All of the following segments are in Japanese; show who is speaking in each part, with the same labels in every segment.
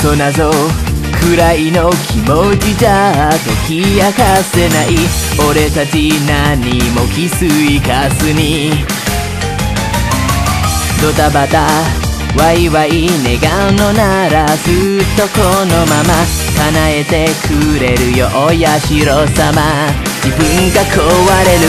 Speaker 1: ぞなぞくらいの気持ちじゃ解き明かせない俺たち何も気づかずに。ドタバタワイワイ願うのならずっとこのまま叶えてくれるよおやしろ様。自分が壊れる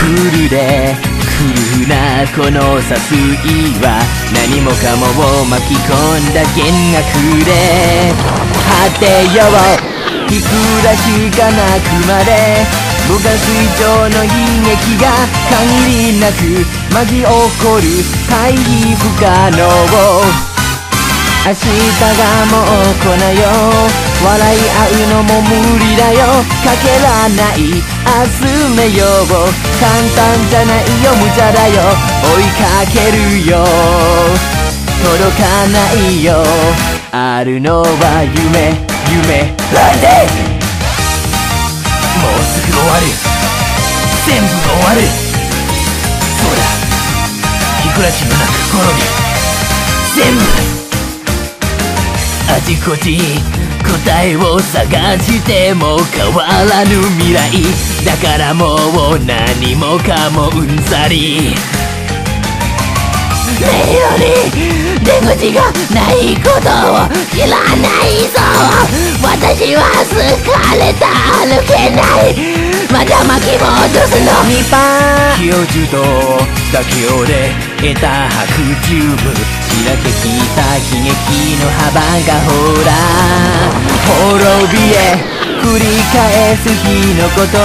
Speaker 1: クールで。クールなこの殺意は。何もかもを巻き込んだ弦楽で果てよういくらしかなくまで。無我水上の悲劇が限りなく巻き起こる。対比不可能明日がもう来なよ。笑い合うのも無理だよ。かけらない集めよう。簡単じゃないよ無茶だよ。追いかけるよ。届かないよ。あるのは夢。夢。なんで？もうすぐ終わる。全部が終わる。そうだ。いくら自分なく転び全部。ちこち答えを探しても変わらぬ未来だからもう何もかもうんざり。ねえより出口がないことを知らないぞ。私は疲れた。歩けない。まだ巻き戻すの。にパー教授と妥協で得た白チューブしらけきた悲劇の幅がほら。滅びへ繰り返す日のこと。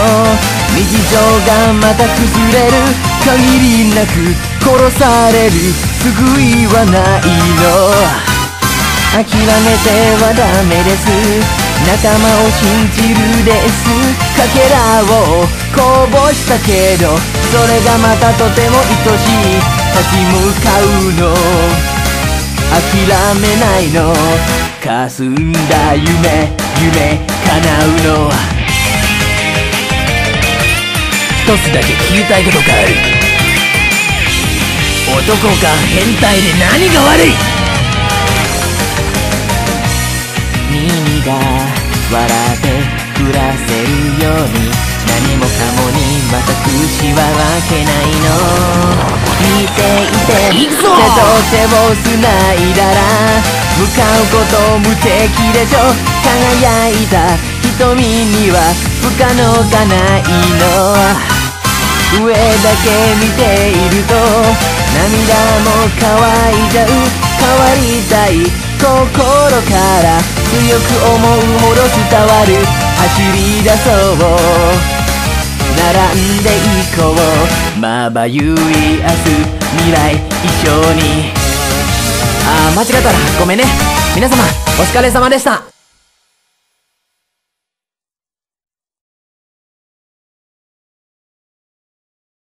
Speaker 1: 日常がまた崩れる。限りなく殺される。救いはないの。諦めてはダメです。仲間を信じるです。かけらをこぼしたけどそれがまたとても愛しい立ち向かうの。諦めないの。霞んだ夢夢叶うの。一つだけ聞きたいことがある。男か変態で何が悪い？耳が笑って暮らせるように。何もかもに私はわけないの。見ていて。手と手を繋いだら。向かうこと無敵でしょ。輝いた。瞳には不可能がないの。上だけ見ていると。涙も乾いちゃう。変わりたい心から強く思うほど伝わる走り出そう並んでいこうまばゆい明日未来一緒にあー間違ったらごめんね皆様お疲れ様でした